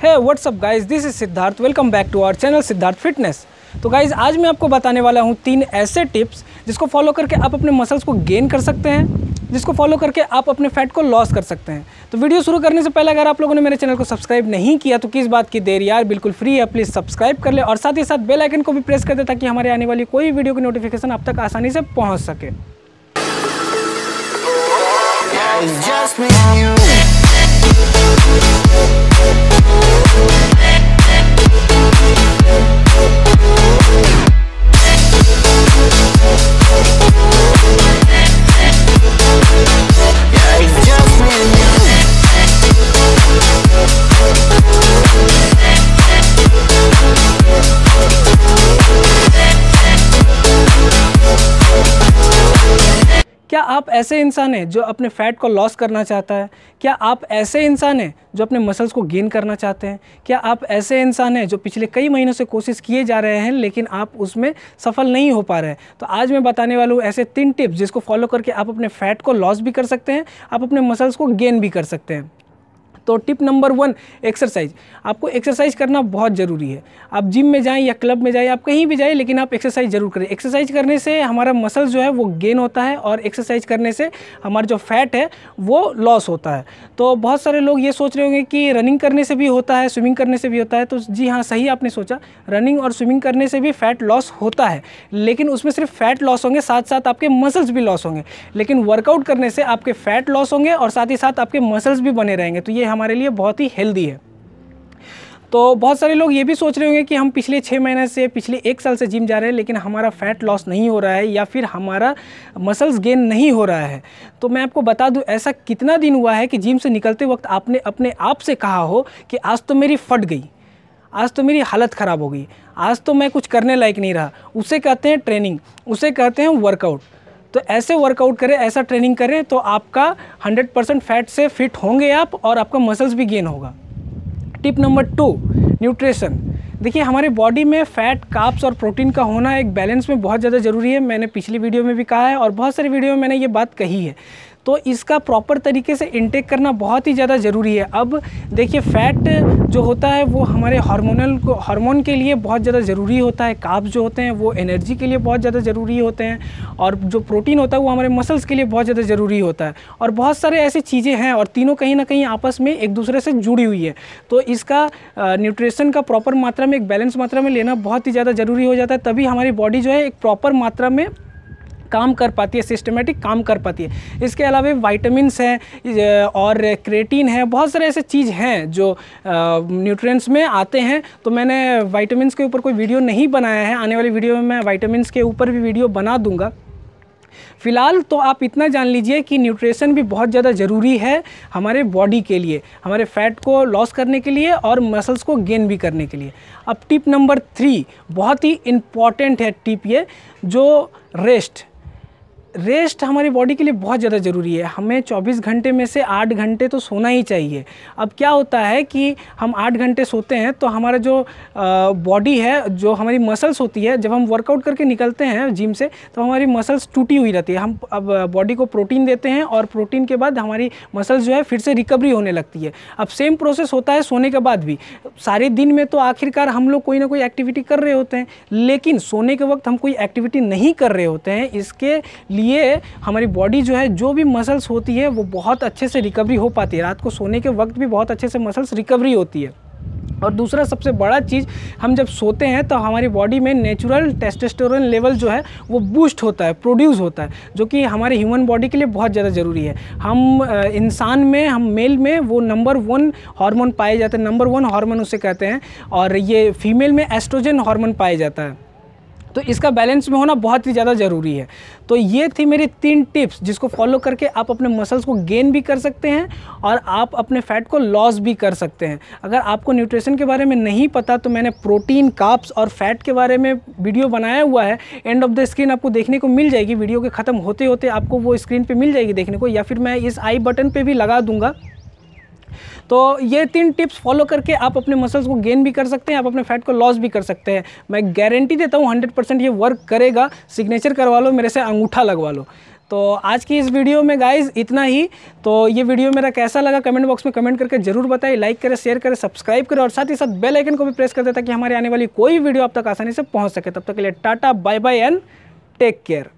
Hey what's up guys this is Siddharth welcome back to our channel Siddharth fitness तो guys आज मैं आपको बताने वाला हूँ तीन ऐसे टिप्स जिसको फॉलो करके आप अपने मसल्स को गेन कर सकते हैं, जिसको फॉलो करके आप अपने फैट को लॉस कर सकते हैं। तो वीडियो शुरू करने से पहले अगर आप लोगों ने मेरे चैनल को सब्सक्राइब नहीं किया तो किस बात की देर? यार, बिल्कुल फ्री है प्लीज़ सब्सक्राइब कर ले और साथ ही साथ बेल आइकन को भी प्रेस कर दे ताकि हमारे आने वाली कोई वीडियो की नोटिफिकेशन आप तक आसानी से पहुँच सके। You. आप ऐसे इंसान हैं जो अपने फैट को लॉस करना चाहता है? क्या आप ऐसे इंसान हैं जो अपने मसल्स को गेन करना चाहते हैं? क्या आप ऐसे इंसान हैं जो पिछले कई महीनों से कोशिश किए जा रहे हैं, लेकिन आप उसमें सफल नहीं हो पा रहे हैं? तो आज मैं बताने वाला हूँ ऐसे तीन टिप्स जिसको फॉलो करके आप अपने फैट को लॉस भी कर सकते हैं, आप अपने मसल्स को गेन भी कर सकते हैं। तो टिप नंबर वन एक्सरसाइज आपको एक्सरसाइज करना बहुत ज़रूरी है। आप जिम में जाएँ या क्लब में जाएँ, आप कहीं भी जाएँ, लेकिन आप एक्सरसाइज ज़रूर करें। एक्सरसाइज करने से हमारा मसल जो है वो गेन होता है और एक्सरसाइज करने से हमारा जो फैट है वो लॉस होता है। तो बहुत सारे लोग ये सोच रहे होंगे कि रनिंग करने से भी होता है स्विमिंग करने से भी होता है। तो जी हाँ सही आपने सोचा। रनिंग और स्विमिंग करने से भी फैट लॉस होता है। लेकिन उसमें सिर्फ़ फैट लॉस होंगे साथ साथ आपके मसल्स भी लॉस होंगे। लेकिन वर्कआउट करने से आपके फैट लॉस होंगे और साथ ही साथ आपके मसल्स भी बने रहेंगे। तो ये हमारे लिए बहुत ही हेल्दी है। तो बहुत सारे लोग ये भी सोच रहे होंगे कि हम पिछले छः महीने से, पिछले एक साल से जिम जा रहे हैं, लेकिन हमारा फैट लॉस नहीं हो रहा है या फिर हमारा मसल्स गेन नहीं हो रहा है। तो मैं आपको बता दूँ, ऐसा कितना दिन हुआ है कि जिम से निकलते वक्त आपने अपने आप से कहा हो कि आज तो मेरी फट गई, आज तो मेरी हालत ख़राब हो गई, आज तो मैं कुछ करने लायक नहीं रहा। उसे कहते हैं ट्रेनिंग उसे कहते हैं वर्कआउट तो ऐसे वर्कआउट करें, ऐसा ट्रेनिंग करें तो आपका 100 परसेंट फैट से फिट होंगे आप और आपका मसल्स भी गेन होगा। टिप नंबर टू न्यूट्रिशन देखिए, हमारे बॉडी में फैट काप्स और प्रोटीन का होना एक बैलेंस में बहुत ज़्यादा ज़रूरी है। मैंने पिछली वीडियो में भी कहा है और बहुत सारी वीडियो में मैंने ये बात कही है। तो इसका प्रॉपर तरीके से इंटेक करना बहुत ही ज़्यादा ज़रूरी है। अब देखिए फ़ैट जो होता है, वो हमारे हार्मोनल को हार्मोन के लिए बहुत ज़्यादा ज़रूरी होता है। काप जो होते हैं, वो एनर्जी के लिए बहुत ज़्यादा ज़रूरी होते हैं और जो प्रोटीन होता है, वो हमारे मसल्स के लिए बहुत ज़्यादा ज़रूरी होता है। और बहुत सारे ऐसी चीज़ें हैं और तीनों कहीं ना कहीं आपस में एक दूसरे से जुड़ी हुई है। तो इसका न्यूट्रिशन का प्रॉपर मात्रा में, एक बैलेंस मात्रा में लेना बहुत ही ज़्यादा ज़रूरी हो जाता है। तभी हमारी बॉडी जो है, एक प्रॉपर मात्रा में काम कर पाती है सिस्टमेटिक काम कर पाती है। इसके अलावा वाइटामस हैं और क्रेटीन है, बहुत सारे ऐसे चीज़ हैं जो न्यूट्रिएंट्स में आते हैं। तो मैंने वाइटामस के ऊपर कोई वीडियो नहीं बनाया है। आने वाली वीडियो में मैं वाइटामस के ऊपर भी वीडियो बना दूँगा। फ़िलहाल तो आप इतना जान लीजिए कि न्यूट्रिशन भी बहुत ज़्यादा ज़रूरी है हमारे बॉडी के लिए, हमारे फैट को लॉस करने के लिए और मसल्स को गेन भी करने के लिए। अब टिप नंबर थ्री बहुत ही इंपॉर्टेंट है टिप ये, जो रेस्ट रेस्ट हमारी बॉडी के लिए बहुत ज़्यादा ज़रूरी है। हमें 24 घंटे में से 8 घंटे तो सोना ही चाहिए। अब क्या होता है कि हम 8 घंटे सोते हैं तो हमारा जो बॉडी है, जो हमारी मसल्स होती है, जब हम वर्कआउट करके निकलते हैं जिम से तो हमारी मसल्स टूटी हुई रहती है। हम अब बॉडी को प्रोटीन देते हैं और प्रोटीन के बाद हमारी मसल्स जो है फिर से रिकवरी होने लगती है। अब सेम प्रोसेस होता है सोने के बाद भी। सारे दिन में तो आखिरकार हम लोग कोई ना कोई एक्टिविटी कर रहे होते हैं, लेकिन सोने के वक्त हम कोई एक्टिविटी नहीं कर रहे होते हैं। इसके लिए हमारी बॉडी जो है, जो भी मसल्स होती है, वो बहुत अच्छे से रिकवरी हो पाती है। रात को सोने के वक्त भी बहुत अच्छे से मसल्स रिकवरी होती है। और दूसरा सबसे बड़ा चीज़, हम जब सोते हैं तो हमारी बॉडी में नेचुरल टेस्टोस्टेरोन लेवल जो है, वो बूस्ट होता है प्रोड्यूस होता है, जो कि हमारे ह्यूमन बॉडी के लिए बहुत ज़्यादा ज़रूरी है। हम इंसान में, हम मेल में, वो नंबर वन हार्मोन पाए जाते हैं नंबर वन हार्मोन उसे कहते हैं, और ये फीमेल में एस्ट्रोजन हार्मोन पाया जाता है। तो इसका बैलेंस में होना बहुत ही ज़्यादा ज़रूरी है। तो ये थी मेरी तीन टिप्स जिसको फॉलो करके आप अपने मसल्स को गेन भी कर सकते हैं और आप अपने फैट को लॉस भी कर सकते हैं। अगर आपको न्यूट्रिशन के बारे में नहीं पता तो मैंने प्रोटीन काप्स और फैट के बारे में वीडियो बनाया हुआ है। एंड ऑफ़ द स्क्रीन आपको देखने को मिल जाएगी। वीडियो के ख़त्म होते होते आपको वो स्क्रीन पर मिल जाएगी देखने को या फिर मैं इस आई बटन पर भी लगा दूँगा। तो ये तीन टिप्स फॉलो करके आप अपने मसल्स को गेन भी कर सकते हैं, आप अपने फैट को लॉस भी कर सकते हैं। मैं गारंटी देता हूँ हंड्रेड परसेंट ये वर्क करेगा। सिग्नेचर करवा लो, मेरे से अंगूठा लगवा लो। तो आज की इस वीडियो में गाइज़ इतना ही। तो ये वीडियो मेरा कैसा लगा कमेंट बॉक्स में कमेंट करके ज़रूर बताइए लाइक करें शेयर करें सब्सक्राइब करें और साथ ही साथ बेल आइकन को भी प्रेस कर दें ताकि हमारे आने वाली कोई वीडियो आप तक आसानी से पहुँच सके। तब तक के लिए tata bye bye and take care